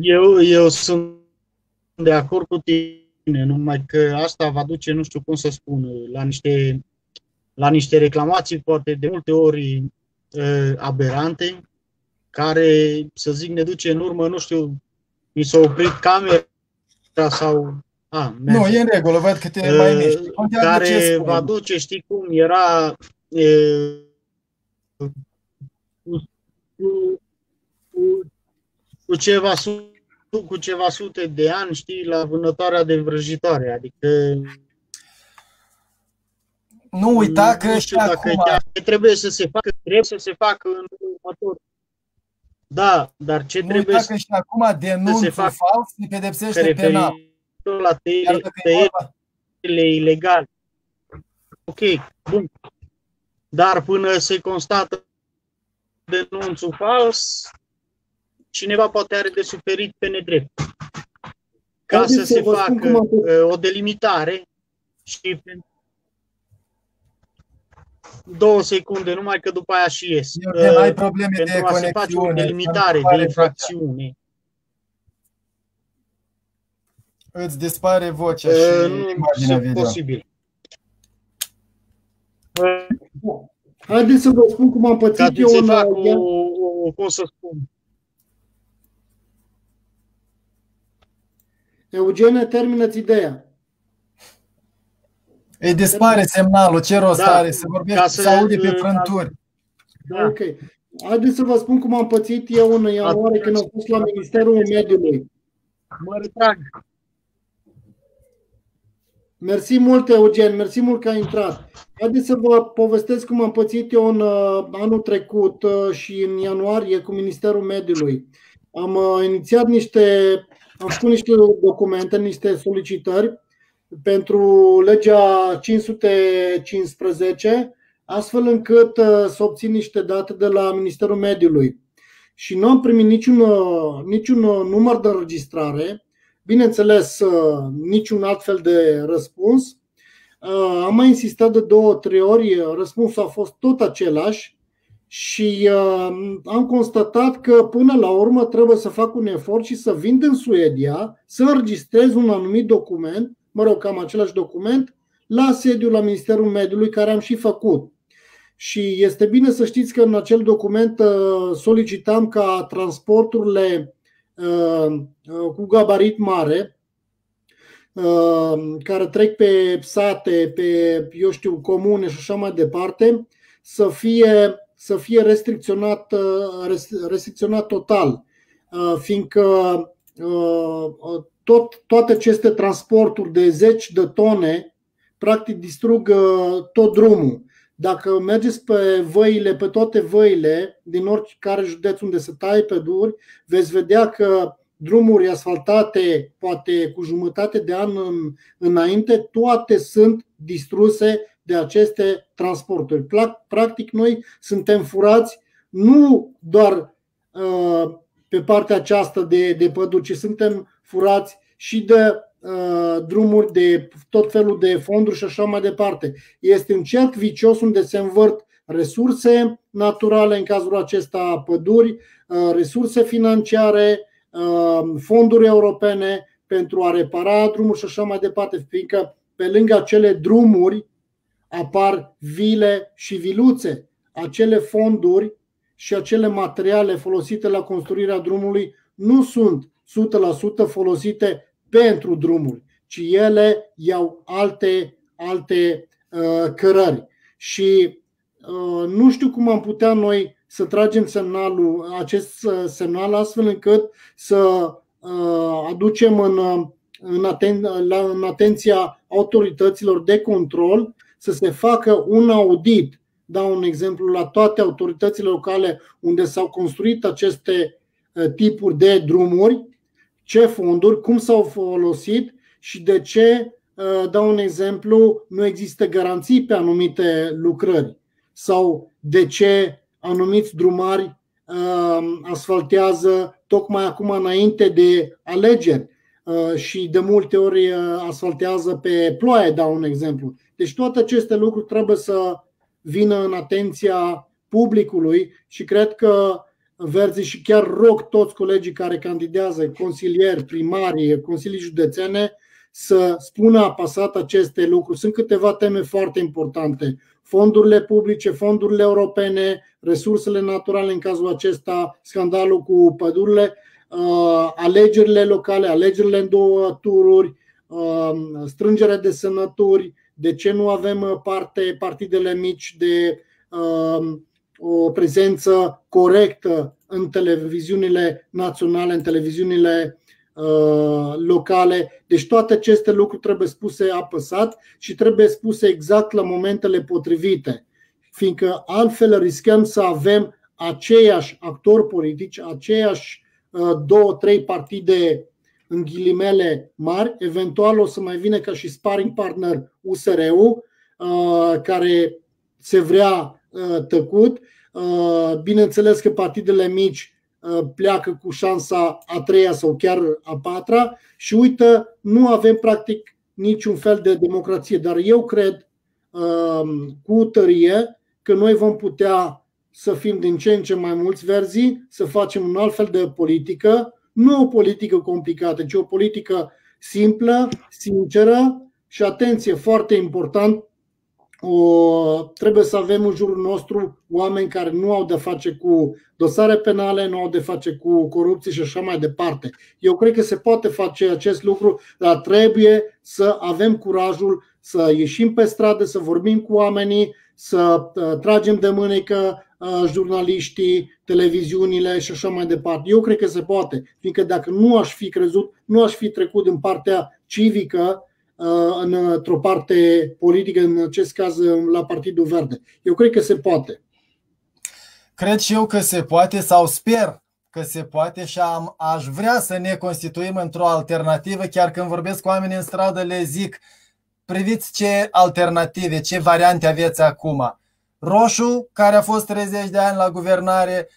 Eu, eu sunt de acord cu tine, numai că asta va duce, nu știu cum să spun, la niște, la niște reclamații poate de multe ori uh, aberante, care, să zic, ne duce în urmă, nu știu, mi s-a oprit camera sau a, nu, e în regulă, văd că te mai miști. Care va duce, știi cum, era e, cu, cu, cu, ceva, cu ceva sute de ani, știi, la vânătoarea de vrăjitoare. Adică nu uita că nu știu dacă acum... trebuie să se facă, trebuie să se facă în următor. Da, dar ce nu trebuie uita că și acum denunțul se facă, fals se pedepsește penal la tăierile ilegale. Ok, bun. Dar până se constată denunțul fals, cineva poate are de suferit pe nedrept. Ca să se facă uh, o delimitare și două secunde, numai că după aia și ies. Eu, ai probleme pentru de a se face o delimitare de infracțiune. îți dispare vocea uh, și nu imaginea video. posibil. Haideți să vă spun cum am pățit Ca eu în fac o, o, cum să spun. Eugene, termină-ți ideea. Îi dispare semnalul, ce rost da, are, se vorbește, să, se aude pe frânturi. Da. Ok. Haideți să vă spun cum am pățit eu în ianuarie când am fost la Ministerul Mediului. Mă retrag. Mersi mult, Eugen, mersi mult că ai intrat. Haideți să vă povestesc cum am pățit eu în uh, anul trecut uh, și în ianuarie cu Ministerul Mediului. Am uh, inițiat niște, am făcut niște documente, niște solicitări pentru legea 515, astfel încât să obțin niște date de la Ministerul Mediului. Și nu am primit niciun, niciun număr de înregistrare, Bineînțeles, uh, niciun alt fel de răspuns. Uh, am mai insistat de două, trei ori, răspunsul a fost tot același și uh, am constatat că până la urmă trebuie să fac un efort și să vin în Suedia, să înregistrez un anumit document, mă rog, cam același document, la sediul la Ministerul Mediului, care am și făcut. Și este bine să știți că în acel document solicitam ca transporturile Uh, uh, cu gabarit mare, uh, care trec pe sate, pe, eu știu, comune și așa mai departe, să fie, să fie restricționat, restricționat total, fiindcă tot, toate aceste transporturi de zeci de tone practic distrug tot drumul. Dacă mergeți pe văile, pe toate văile din oricare județ unde se taie pe duri, veți vedea că drumuri asfaltate, poate cu jumătate de an în, înainte, toate sunt distruse de aceste transporturi. Practic, noi suntem furați nu doar uh, pe partea aceasta de, de păduri, ci suntem furați și de Uh, drumuri de tot felul de fonduri și așa mai departe. Este un cerc vicios unde se învărt resurse naturale, în cazul acesta păduri, uh, resurse financiare, uh, fonduri europene pentru a repara drumuri și așa mai departe, fiindcă pe lângă acele drumuri apar vile și viluțe. Acele fonduri și acele materiale folosite la construirea drumului nu sunt 100% folosite pentru drumuri, ci ele iau alte, alte uh, cărări. Și uh, nu știu cum am putea noi să tragem semnalul, acest uh, semnal astfel încât să uh, aducem în, uh, în, aten- la, în atenția autorităților de control să se facă un audit dau un exemplu, la toate autoritățile locale unde s-au construit aceste tipuri de drumuri, ce fonduri, cum s-au folosit și de ce, dau un exemplu, nu există garanții pe anumite lucrări sau de ce anumiți drumari asfaltează tocmai acum înainte de alegeri și de multe ori asfaltează pe ploaie, dau un exemplu. Deci toate aceste lucruri trebuie să vină în atenția publicului și cred că Verzi și chiar rog toți colegii care candidează, consilieri, primari, consilii județene, să spună apăsat aceste lucruri. Sunt câteva teme foarte importante. Fondurile publice, fondurile europene, resursele naturale în cazul acesta, scandalul cu pădurile, uh, alegerile locale, alegerile în două tururi, uh, strângerea de semnături, de ce nu avem parte, partidele mici de uh, o prezență corectă în televiziunile naționale, în televiziunile uh, locale. Deci toate aceste lucruri trebuie spuse apăsat și trebuie spuse exact la momentele potrivite, fiindcă altfel riscăm să avem aceiași actori politici, aceiași uh, două, trei partide în ghilimele mari, eventual o să mai vină ca și sparring partner USR-ul, uh, care se vrea Uh, tăcut. Uh, bineînțeles că partidele mici uh, pleacă cu șansa a treia sau chiar a patra și uită, nu avem practic niciun fel de democrație. Dar eu cred cu tărie că noi vom putea să fim din ce în ce mai mulți verzi, să facem un alt fel de politică, nu o politică complicată, ci o politică simplă, sinceră și atenție, foarte important, o, trebuie să avem în jurul nostru oameni care nu au de face cu dosare penale, nu au de face cu corupție și așa mai departe. Eu cred că se poate face acest lucru, dar trebuie să avem curajul să ieșim pe stradă, să vorbim cu oamenii, să uh, tragem de mânecă uh, jurnaliștii, televiziunile și așa mai departe. Eu cred că se poate, fiindcă dacă nu aș fi crezut, nu aș fi trecut în partea civică, Uh, într-o parte politică, în acest caz la Partidul Verde. Eu cred că se poate. Cred și eu că se poate sau sper că se poate și am, aș vrea să ne constituim într-o alternativă. Chiar când vorbesc cu oamenii în stradă le zic priviți ce alternative, ce variante aveți acum. Roșu, care a fost 30 de ani la guvernare,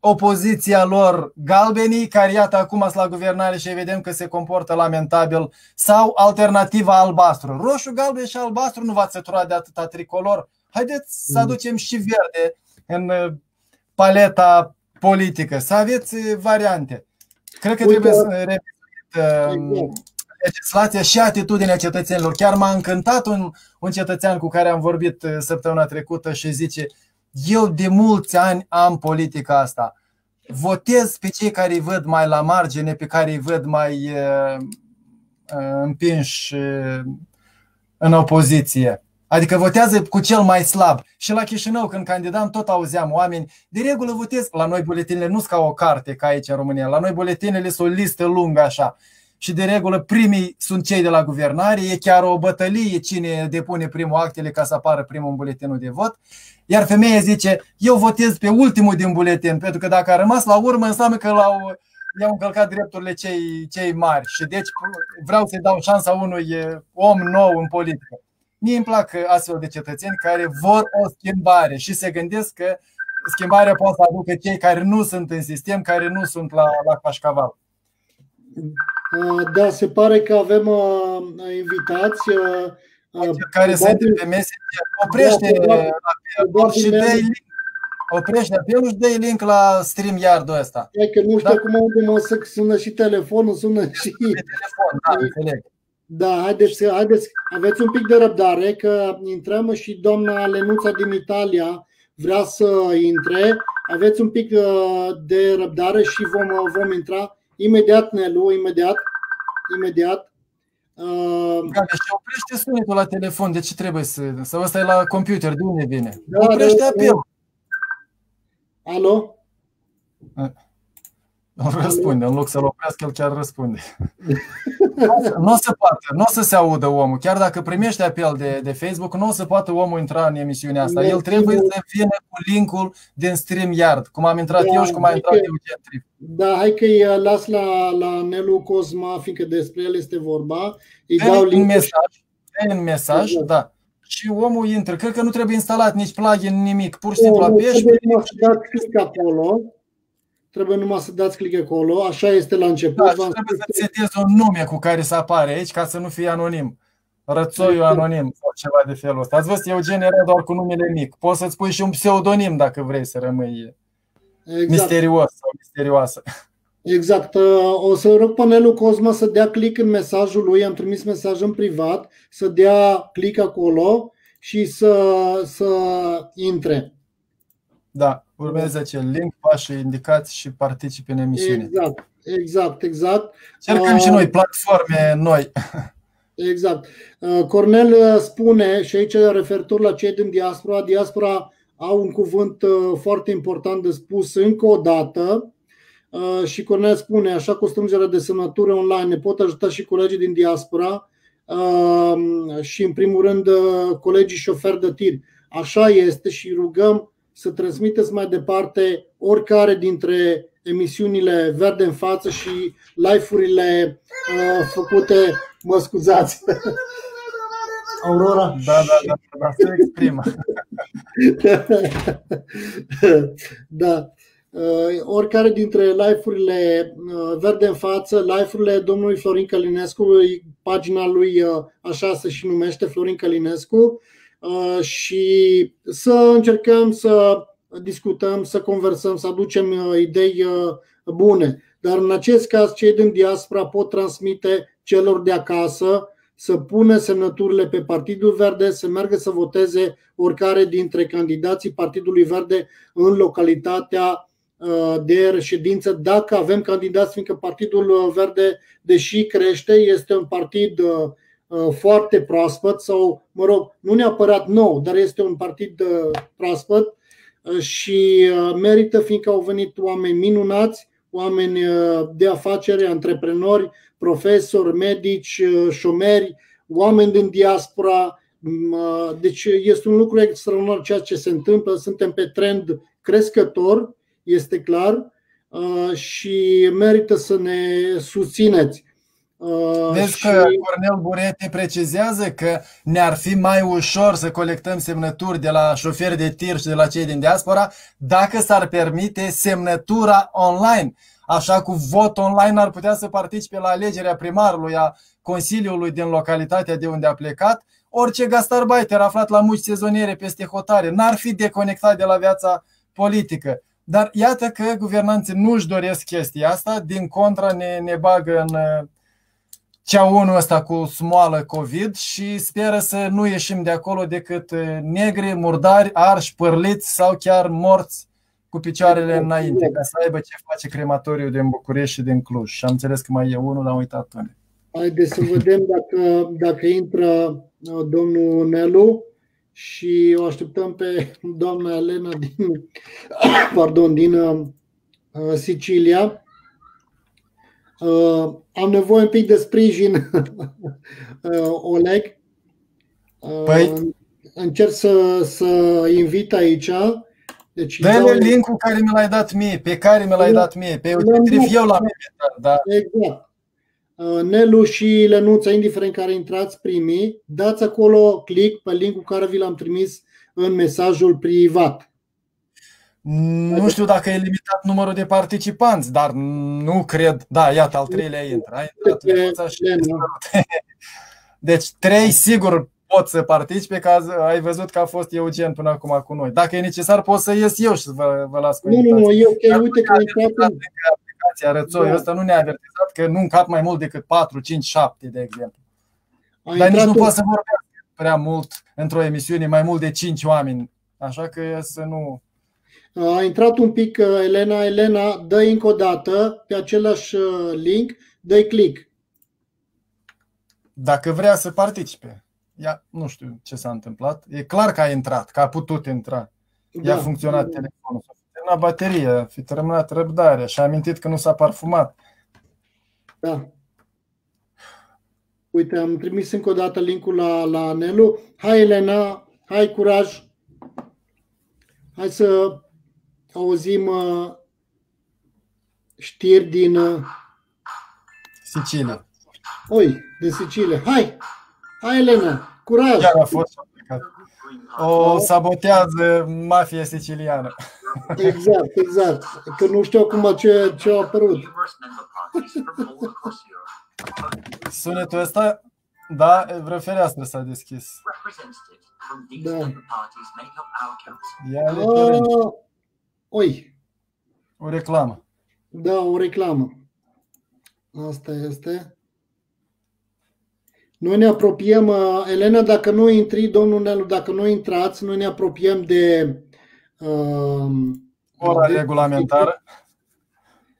opoziția lor galbenii, care iată acum sunt la guvernare și vedem că se comportă lamentabil, sau alternativa albastru. Roșu, galben și albastru nu v-ați săturat de atâta tricolor. Haideți să mm. aducem și verde în uh, paleta politică, să aveți uh, variante. Cred că Uite, trebuie să revizuit uh, legislația și atitudinea cetățenilor. Chiar m-a încântat un, un cetățean cu care am vorbit săptămâna trecută și zice eu de mulți ani am politica asta. Votez pe cei care îi văd mai la margine, pe care îi văd mai uh, uh, împinși uh, în opoziție. Adică votează cu cel mai slab. Și la Chișinău, când candidam, tot auzeam oameni, de regulă votez. La noi buletinele nu sunt ca o carte, ca aici în România. La noi buletinele sunt o listă lungă așa și de regulă primii sunt cei de la guvernare, e chiar o bătălie cine depune primul actele ca să apară primul în buletinul de vot. Iar femeia zice, eu votez pe ultimul din buletin, pentru că dacă a rămas la urmă înseamnă că l-au, i-au încălcat drepturile cei, cei mari și deci vreau să-i dau șansa unui om nou în politică. Mie îmi plac astfel de cetățeni care vor o schimbare și se gândesc că schimbarea poate să aducă cei care nu sunt în sistem, care nu sunt la, la cașcaval. Da, se pare că avem uh, invitați. Uh, care se pe Messenger. Oprește da, și dă link. Oprește apelul și dă link la StreamYard-ul ăsta. E că nu știu da. cum unde să sună și telefonul, sună și... telefon, da, înțeleg. Da, haideți, haideți, aveți un pic de răbdare că intrăm și doamna Lenuța din Italia vrea să intre. Aveți un pic de răbdare și vom, vom intra. Imediat, Nelu, imediat. Imediat. Uh, Gabi, și oprește sunetul la telefon. De ce trebuie să... Sau ăsta e la computer? De unde vine? Da, oprește da, apel. Alo? Nu răspunde, în loc să-l oprească, el chiar răspunde. <laughs> nu o să poată, nu o să se audă omul. Chiar dacă primește apel de, de Facebook, nu o să poată omul intra în emisiunea asta. El trebuie să vină cu linkul din StreamYard, cum am intrat da, eu și cum a intrat eu Trip. Da, hai că îi las la, la Nelu Cosma, fiindcă despre el este vorba. Îi dau un mesaj, în mesaj, da. da. Și omul intră. Cred că nu trebuie instalat nici plugin, nimic. Pur și simplu apeși. acolo Trebuie numai să dați click acolo, așa este la început. Da, trebuie să setezi un nume cu care să apare aici ca să nu fie anonim. Rățoiul exact. anonim sau ceva de felul ăsta. Ați văzut, eu generez doar cu numele mic. Poți să-ți pui și un pseudonim dacă vrei să rămâi exact. misterios sau misterioasă. Exact. O să rog panelul Cosma să dea click în mesajul lui, am trimis mesaj în privat, să dea click acolo și să, să intre. Da, urmează acel link, pașii indicați și participi în emisiune. Exact, exact, exact. Cercăm uh, și noi platforme noi. Exact. Uh, Cornel uh, spune, și aici referitor la cei din diaspora, diaspora au un cuvânt uh, foarte important de spus încă o dată și Cornel spune, așa cu strângerea de semnătură online ne pot ajuta și colegii din diaspora și în primul rând colegii șoferi de tir. Așa este și rugăm să transmiteți mai departe oricare dintre emisiunile Verde în față și live-urile uh, făcute, mă scuzați. <laughs> Aurora? Da, da, da, da, se exprimă. <laughs> da. Uh, oricare dintre live-urile uh, Verde în față, live-urile domnului Florin Călinescu, pagina lui uh, așa se și numește Florin Călinescu, Uh, și să încercăm să discutăm, să conversăm, să aducem uh, idei uh, bune. Dar în acest caz, cei din diaspora pot transmite celor de acasă să pună semnăturile pe Partidul Verde, să meargă să voteze oricare dintre candidații Partidului Verde în localitatea de reședință, dacă avem candidați, fiindcă Partidul Verde, deși crește, este un partid Uh, foarte proaspăt sau, mă rog, nu neapărat nou, dar este un partid uh, proaspăt uh, și merită fiindcă au venit oameni minunați, oameni de afaceri, antreprenori, profesori, medici, șomeri, oameni din diaspora. Deci este un lucru extraordinar ceea ce se întâmplă. Suntem pe trend crescător, este clar, și merită să ne susțineți. Uh, Vezi și... că Cornel Burete precizează că ne-ar fi mai ușor să colectăm semnături de la șoferi de tir și de la cei din diaspora dacă s-ar permite semnătura online. Așa cu vot online ar putea să participe la alegerea primarului, a Consiliului din localitatea de unde a plecat, orice gastarbaiter aflat la muci sezoniere peste hotare n-ar fi deconectat de la viața politică. Dar iată că guvernanții nu își doresc chestia asta, din contra ne, ne bagă în cea unul ăsta cu smoală COVID și speră să nu ieșim de acolo decât uh, negri, murdari, arși, părliți sau chiar morți cu picioarele înainte, ca să aibă ce face crematoriul din București și din Cluj. Și am înțeles că mai e unul, dar am uitat unde. Haideți să vedem dacă, dacă intră uh, domnul Nelu și o așteptăm pe doamna Elena din, <coughs> pardon, din uh, Sicilia. Uh, am nevoie un pic de sprijin, <laughs> uh, Oleg. Uh, păi? Încerc să, să invit aici. Deci dă dau... link-ul care mi l-ai dat mie, pe care mi l-ai dat mie, pe Utriv eu l-am invitat. Da. Exact. Uh, Nelu și Lenuța, indiferent care intrați primii, dați acolo click pe linkul care vi l-am trimis în mesajul privat. Nu știu dacă e limitat numărul de participanți, dar nu cred. Da, iată, al treilea intră. Ai intrat și <laughs> Deci trei sigur pot să participe, că ai văzut că a fost Eugen până acum cu noi. Dacă e necesar, pot să ies eu și să vă, vă las cu Nu, nu, nu, eu chiar uite că intrat aplicația Rățoi da. ăsta nu ne-a avertizat că nu încap mai mult decât 4, 5, 7, de exemplu. Dar nici nu poate să vorbească prea mult într-o emisiune, mai mult de 5 oameni. Așa că să nu a intrat un pic uh, Elena. Elena, dă încă o dată pe același uh, link, dă click. Dacă vrea să participe. Ia, nu știu ce s-a întâmplat. E clar că a intrat, că a putut intra. I-a da. funcționat telefonul. terminat bateria, fi terminat răbdarea și a amintit că nu s-a parfumat. Da. Uite, am trimis încă o dată linkul la, la Nelu. Hai, Elena, hai curaj. Hai să auzim uh, știri din uh, Sicilia. Oi, din Sicilia. Hai! Hai, Elena! Curaj! Chiar a fost o sabotează mafia siciliană. Exact, exact. Că nu știu acum ce, ce a apărut. Sunetul ăsta, da, vreo fereastră s-a deschis. Da. Ia le Uh, oi, o reclamă. da, o reclamă. Asta este. Noi ne apropiem, uh, Elena, dacă nu intri, domnul Nelu, dacă nu intrați, noi ne apropiem de uh, Ora de- regulamentară.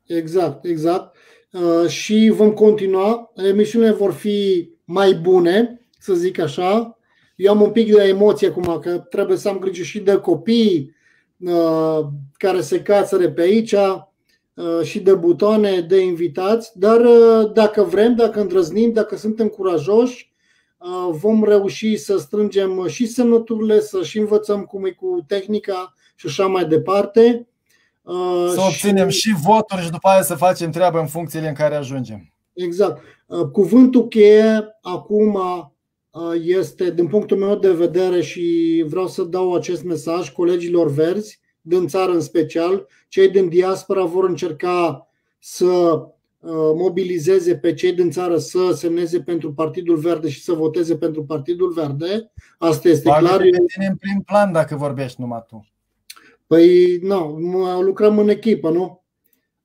Exact, exact. Uh, și vom continua. Emisiunile vor fi mai bune, să zic așa. Eu am un pic de emoție acum, că trebuie să am grijă și de copii uh, care se cațăre pe aici uh, și de butoane, de invitați, dar uh, dacă vrem, dacă îndrăznim, dacă suntem curajoși, uh, vom reuși să strângem și semnăturile, să și învățăm cum e cu tehnica și așa mai departe. Uh, Să obținem și voturi și după aia să facem treabă în funcțiile în care ajungem. Exact. Uh, Cuvântul cheie acum uh, este, din punctul meu de vedere, și vreau să dau acest mesaj colegilor verzi, din țară în special, cei din diaspora vor încerca să uh, mobilizeze pe cei din țară să semneze pentru Partidul Verde și să voteze pentru Partidul Verde. Asta este clar. Bagă pe tine în prim plan dacă vorbești numai tu. Păi, nu, mă- lucrăm în echipă, nu?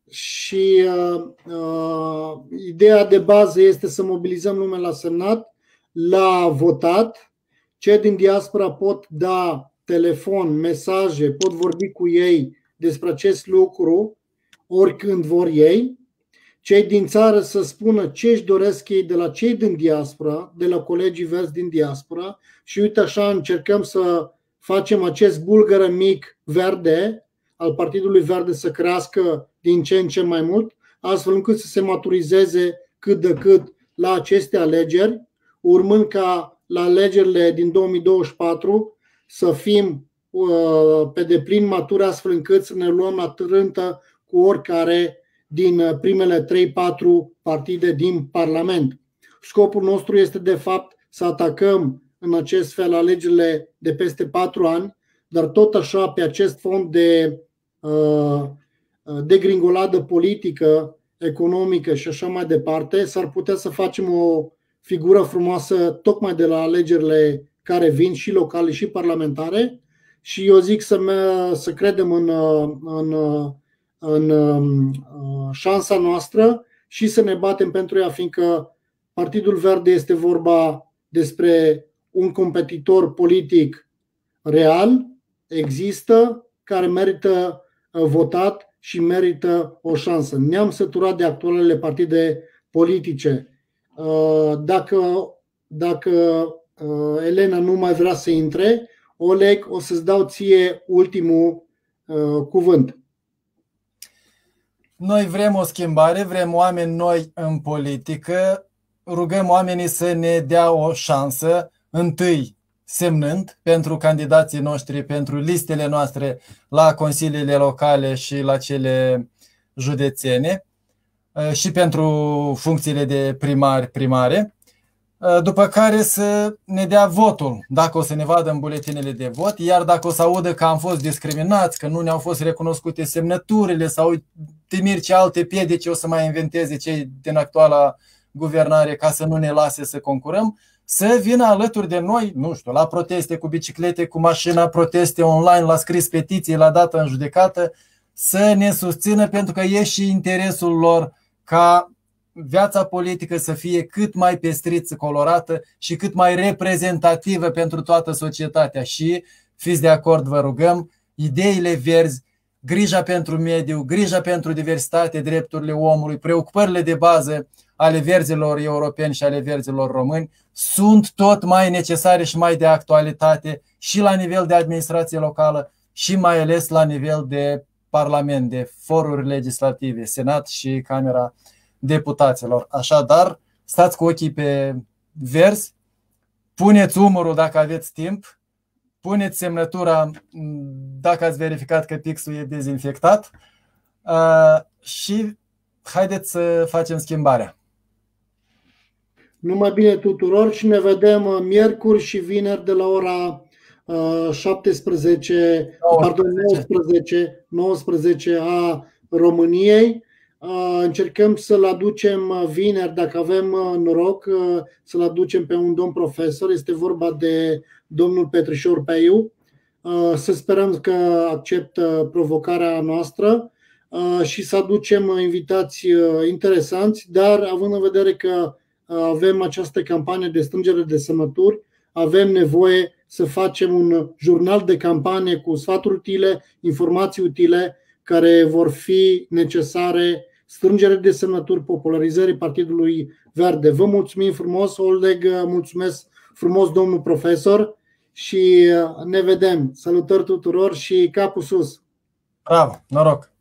Și uh, uh, ideea de bază este să mobilizăm lumea la semnat, la votat. Cei din diaspora pot da telefon, mesaje, pot vorbi cu ei despre acest lucru oricând vor ei. Cei din țară să spună ce își doresc ei de la cei din diaspora, de la colegii verzi din diaspora și uite așa încercăm să facem acest bulgăre mic verde al Partidului Verde să crească din ce în ce mai mult, astfel încât să se maturizeze cât de cât la aceste alegeri, urmând ca la alegerile din 2024 să fim uh, pe deplin maturi astfel încât să ne luăm la trântă cu oricare din uh, primele 3-4 partide din Parlament. Scopul nostru este de fapt să atacăm în acest fel alegerile de peste 4 ani, dar tot așa pe acest fond de uh, degringoladă politică, economică și așa mai departe, s-ar putea să facem o figură frumoasă tocmai de la alegerile care vin și locale și parlamentare și eu zic să, me- să credem în, în, în, în șansa noastră și să ne batem pentru ea, fiindcă Partidul Verde este vorba despre un competitor politic real, există, care merită votat și merită o șansă. Ne-am săturat de actualele partide politice. Dacă, dacă Elena nu mai vrea să intre, Oleg, o să-ți dau ție ultimul cuvânt. Noi vrem o schimbare, vrem oameni noi în politică, rugăm oamenii să ne dea o șansă, întâi semnând pentru candidații noștri, pentru listele noastre la consiliile locale și la cele județene și pentru funcțiile de primari, primare, după care să ne dea votul, dacă o să ne vadă în buletinele de vot, iar dacă o să audă că am fost discriminați, că nu ne-au fost recunoscute semnăturile sau temiri ce alte piedici o să mai inventeze cei din actuala guvernare ca să nu ne lase să concurăm, să vină alături de noi, nu știu, la proteste cu biciclete, cu mașina, proteste online, la scris petiții, la dată în judecată, să ne susțină pentru că e și interesul lor ca viața politică să fie cât mai pestriță, colorată și cât mai reprezentativă pentru toată societatea. Și fiți de acord, vă rugăm, ideile verzi, grija pentru mediu, grija pentru diversitate, drepturile omului, preocupările de bază ale verzilor europeni și ale verzilor români sunt tot mai necesare și mai de actualitate și la nivel de administrație locală și mai ales la nivel de Parlament, de foruri legislative, Senat și Camera Deputaților. Așadar, stați cu ochii pe vers, puneți umărul dacă aveți timp, puneți semnătura dacă ați verificat că pixul e dezinfectat și haideți să facem schimbarea. Numai bine tuturor și ne vedem uh, miercuri și vineri de la ora 17, uh, 19. pardon, 19, 19 a României. Uh, încercăm să-l aducem vineri, dacă avem noroc, să-l aducem pe un domn profesor. Este vorba de domnul Petrișor Peiu. Să sperăm că acceptă provocarea noastră și să aducem invitați interesanți, dar având în vedere că avem această campanie de strângere de semnături, avem nevoie să facem un jurnal de campanie cu sfaturi utile, informații utile care vor fi necesare strângere de semnături popularizării Partidului Verde. Vă mulțumim frumos, Oleg, mulțumesc frumos domnul profesor și ne vedem. Salutări tuturor și capul sus! Bravo, noroc!